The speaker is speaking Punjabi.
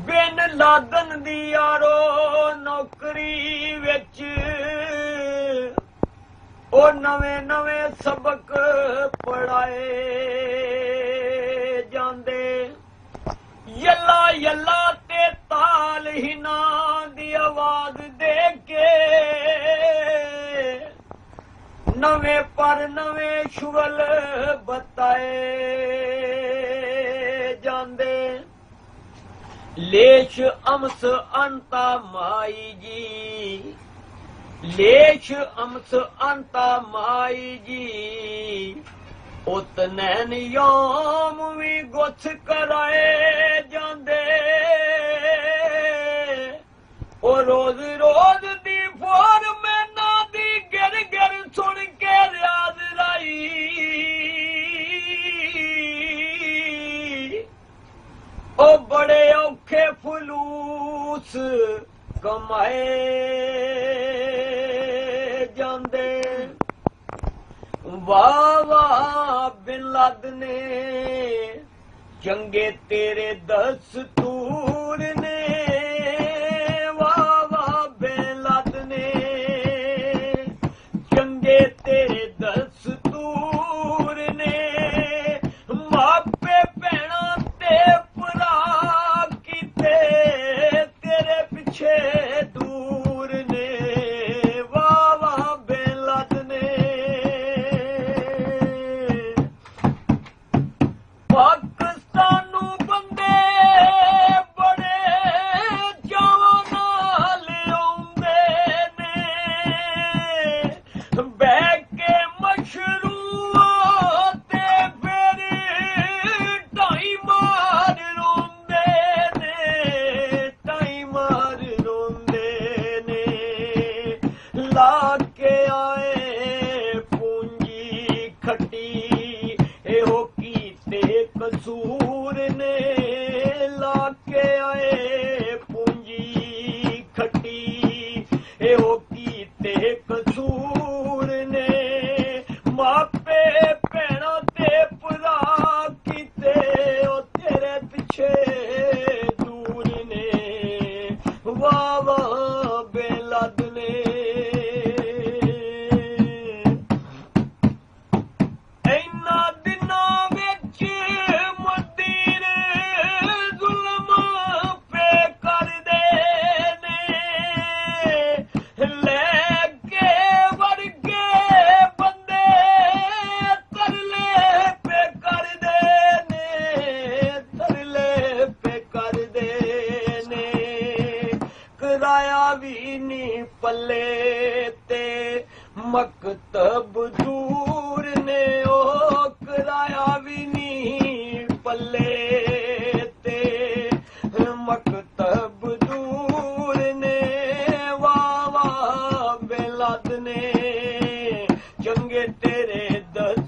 ਬਿਨ ਲਾਦਨ ਦੀ ਯਾਰੋ ਨੌਕਰੀ ਵਿੱਚ। ਉਹ ਨਵੇਂ ਨਵੇਂ ਸਬਕ ਪੜਾਏ ਜਾਂਦੇ। ਯੱਲਾ ਯੱਲਾ ਤੇ ਤਾਲ ਹੀ ਨਾ ਦੀ ਆਵਾਜ਼ ਦੇ ਕੇ। ਨਵੇਂ ਪਰ ਨਵੇਂ ਸ਼ੁਗਲ ਬਤਾਏ ਜਾਂਦੇ। ਲੇਸ਼ ਅਮਸ ਅੰਤਾ ਮਾਈ ਜੀ। ਲੇਸ਼ ਅਮਸ ਅੰਤਾ ਮਾਈ ਜੀ। ਉਤ ਨੈਣ ਯੋਮ ਵੀ ਗੁੱਛ ਕਰਾਏ ਜਾਂਦੇ। ਉਹ ਰੋਜ਼ ਰੋਜ਼ ਦੀ ਫੋਰ ਮੈਨਾਂ ਦੀ ਗਿਰ ਗਿਰ ਸੁਣ ਕੇ ਰਿਆਜ਼ ਰਾਈ ਉਹ ਬੜੇ ਫਲੂਸ ਕਮਾਏ ਜਾਂਦੇ। ਵਾਹ ਵਾਹ ਬਿਨ ਨੇ ਚੰਗੇ ਤੇਰੇ ਦਸਤੂਰ ਕੀਤੇ ਕਸੂਰ ਨੇ ਲਾ ਕੇ ਆਏ ਪੂੰਜੀ ਖੱਟੀ। ਇਹੋ ਕੀਤੇ ਕਸੂਰ ਦਾ ਆ ਵੀ ਨਹੀਂ ਪੱਲੇ ਤੇ। ਮਕਤਬ ਦੂਰ ਨੇ ਉਹ ਕਰਾਇਆ ਵੀ ਨਹੀਂ ਪੱਲੇ ਤੇ। ਮਕਤਬ ਦੂਰ ਨੇ ਵਾਵਾ ਬੇਲਦ ਨੇ। ਚੰਗੇ ਤੇਰੇ ਦਰ